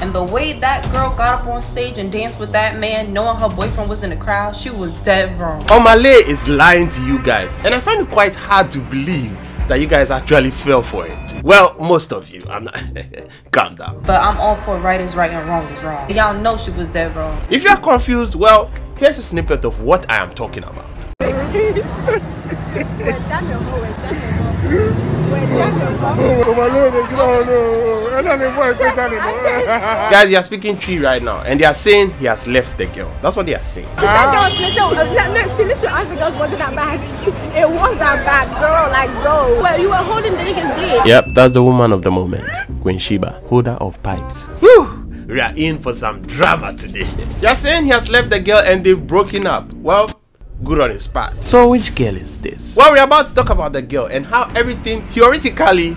And the way that girl got up on stage and danced with that man, knowing her boyfriend was in the crowd, she was dead wrong. Omah Lay is lying to you guys, and I find it quite hard to believe that you guys actually fell for it. Well, most of you. I'm not. Calm down. But I'm all for right is right and wrong is wrong. Y'all know she was dead wrong. If you're confused, well, here's a snippet of what I am talking about. Guys, they are speaking tree right now, and they are saying he has left the girl. That's what they are saying. That girl, no, no, no, she literally asked the girls, was it that bad? It was that bad, girl, like, bro. Well, you were holding the nigga's dick. Yep, that's the woman of the moment, Queen Sheba, holder of pipes. Whew, we are in for some drama today. You're saying he has left the girl and they've broken up. Well, good on his part. So which girl is this? Well, we're about to talk about the girl and how everything theoretically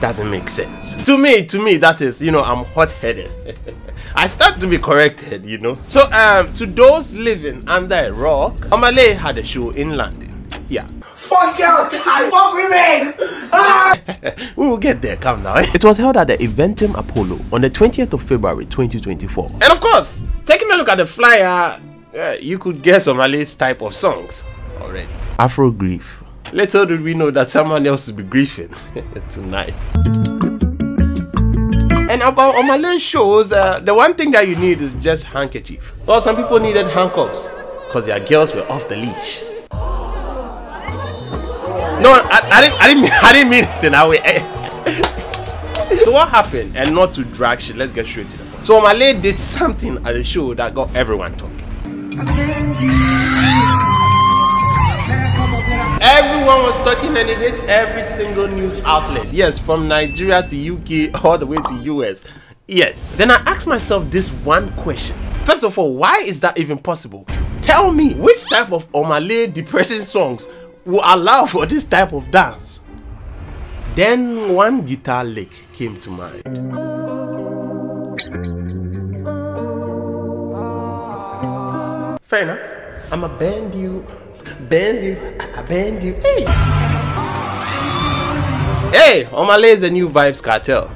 doesn't make sense. To me, to me, that is, you know, I'm hot-headed. I start to be corrected, you know. So, um, to those living under a rock, Omah Lay had a show in London. Yeah. Fuck girls, guys! Fuck women! Ah! we will get there, calm down. It was held at the Eventim Apollo on the 20th of February 2024. And of course, taking a look at the flyer, uh, you could guess Omah Lay's type of songs already. Afro grief. Little did we know that someone else will be grieving tonight. And about Omah shows, uh, the one thing that you need is just handkerchief. Well, some people needed handcuffs because their girls were off the leash. No, I, I didn't. I didn't. Mean, I didn't mean it in that way. so what happened? And not to drag shit. Let's get straight to the point. So Omah Lay did something at the show that got everyone talking. Everyone was talking and it hits every single news outlet. Yes, from Nigeria to UK all the way to US. Yes. Then I asked myself this one question. First of all, why is that even possible? Tell me which type of Omah Lay depressing songs will allow for this type of dance. Then one guitar lick came to mind. Fair enough. I'ma bend you, bend you, I bend you. Hey, hey, Omah Lay is the new Vybz Kartel.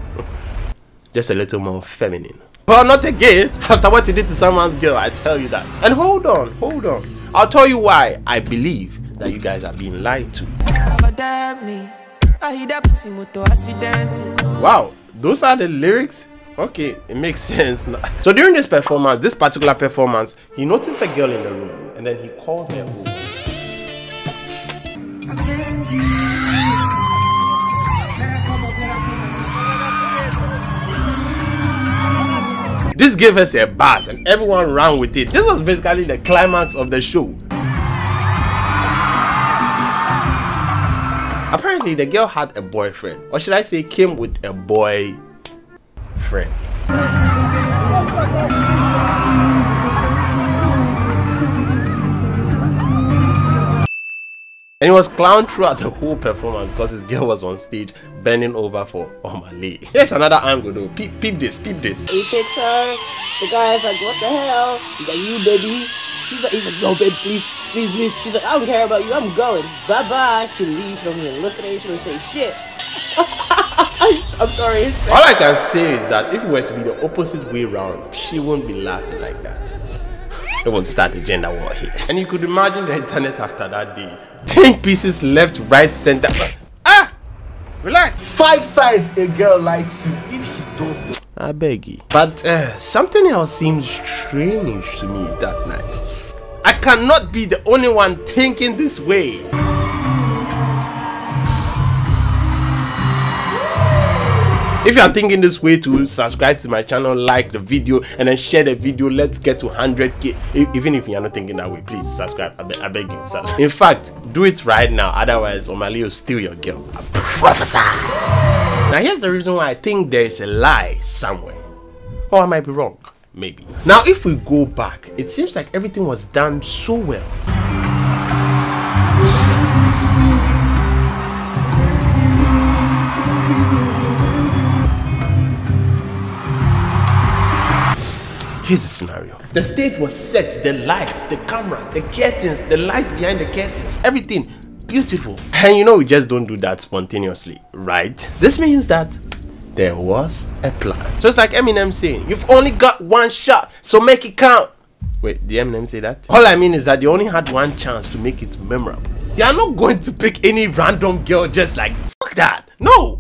Just a little more feminine. But not again. After what you did to someone's girl, I tell you that. And hold on, hold on. I'll tell you why I believe that you guys are being lied to. Wow, those are the lyrics? Okay, it makes sense. So during this performance, this particular performance, he noticed a girl in the room and then he called her. This gave us a buzz and everyone ran with it. This was basically the climax of the show. Apparently, the girl had a boyfriend, or should I say, came with a boy friend. And he was clowned throughout the whole performance because his girl was on stage bending over for Omah Lay. Here's another angle though. Peep, peep this, peep this. He picks her. The guy's like, what the hell? He's like, you baby. He's like, he's like, no, babe, please, please, please. She's like, I don't care about you. I'm going. Bye bye. She leaves. Don't even look at her. She don't say shit. I'm sorry. All I can say is that if it were to be the opposite way round, she won't be laughing like that. Don't start a gender war here. And you could imagine the internet after that day. Think pieces left, right, center. Ah! Relax. Five signs a girl likes you if she does this. I beg you. But uh, something else seems strange to me that night. I cannot be the only one thinking this way. If you are thinking this way to subscribe to my channel, like the video, and then share the video, let's get to 100k. Even if you are not thinking that way, please subscribe. I, be- I beg you. Subscribe. In fact, do it right now. Otherwise, Omah Lay will steal your girl. I prophesy. Now, here's the reason why I think there is a lie somewhere. Or I might be wrong. Maybe. Now, if we go back, it seems like everything was done so well. Here's the scenario. The stage was set, the lights, the camera, the curtains, the lights behind the curtains, everything beautiful. And you know, we just don't do that spontaneously, right? This means that there was a plan. Just like Eminem saying, you've only got one shot, so make it count. Wait, did Eminem say that? All I mean is that you only had one chance to make it memorable. You are not going to pick any random girl just like, fuck that. No.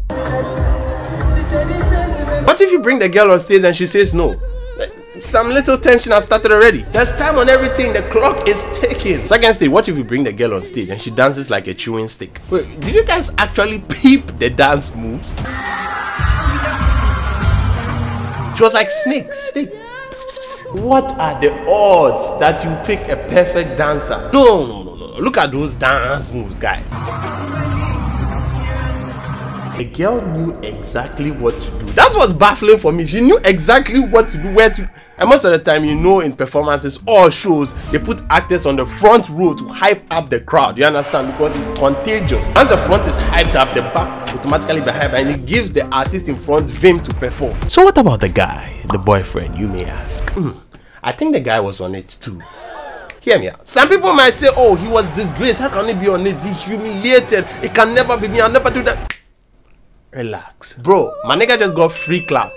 What if you bring the girl on stage and she says no? Some little tension has started already. There's time on everything. The clock is ticking. Second stage, what if you bring the girl on stage and she dances like a chewing stick? Wait, did you guys actually peep the dance moves? She was like snake, snake. What are the odds that you pick a perfect dancer? No, no, no, no. Look at those dance moves, guys. The girl knew exactly what to do. That was baffling for me. She knew exactly what to do, where to. And most of the time, you know, in performances or shows, they put actors on the front row to hype up the crowd. You understand? Because it's contagious. Once the front is hyped up, the back automatically be hyped, and it gives the artist in front vim to perform. So, what about the guy, the boyfriend? You may ask. Hmm. I think the guy was on it too. Hear me out. Some people might say, "Oh, he was disgraced. How can he be on it? He's humiliated. It can never be me. I'll never do that." Relax. Bro, my nigga just got free clout.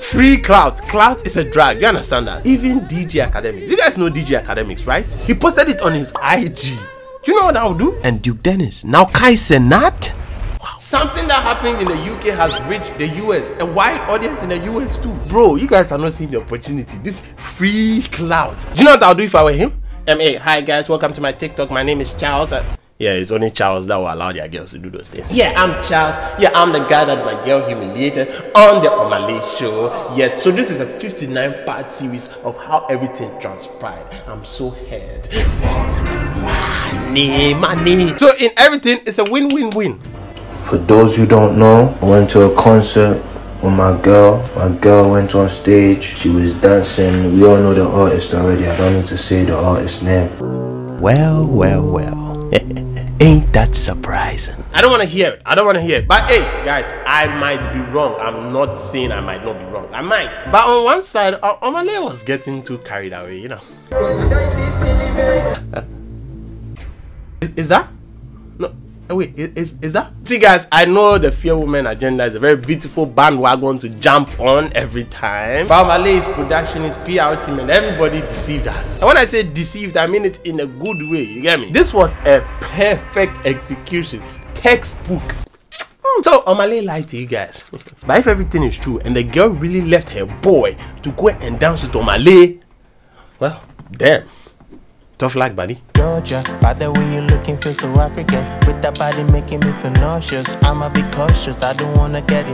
Free clout. Clout is a drag. Do you understand that? Even DJ Akademiks. You guys know DJ Akademiks, right? He posted it on his IG. Do you know what I would do? And Duke Dennis. Now Kai Cenat? Wow. Something that happened in the UK has reached the US. A wide audience in the US too. Bro, you guys are not seeing the opportunity. This free clout. Do you know what I'll do if I were him? Hey, hi guys, welcome to my TikTok. My name is Charles. Yeah, it's only Charles that will allow their girls to do those things. Yeah, I'm Charles. Yeah, I'm the guy that my girl humiliated on the Omah Lay show. Yes, so this is a 59 part series of how everything transpired. I'm so head. Money, money. So in everything, it's a win-win-win. For those who don't know, I went to a concert with my girl. My girl went on stage. She was dancing. We all know the artist already. I don't need to say the artist's name. Well, well, well. Ain't that surprising? I don't want to hear it. I don't want to hear it. But hey, guys, I might be wrong. I'm not saying I might not be wrong. I might. But on one side, Omah Lay was getting too carried away, you know. is, is that? Oh, wait, is, is that? See, guys, I know the Fear Woman agenda is a very beautiful bandwagon to jump on every time. Famale's production, his PR team, and everybody deceived us. And when I say deceived, I mean it in a good way. You get me? This was a perfect execution, textbook. Hmm, so Omah Lay lied to you guys. but if everything is true and the girl really left her boy to go and dance with Omah Lay, well, damn. Tough luck, buddy. Georgia, by the way you're looking, feel so African. With that body making me feel nauseous. I'ma be cautious, I don't wanna get it.